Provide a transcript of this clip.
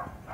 All right.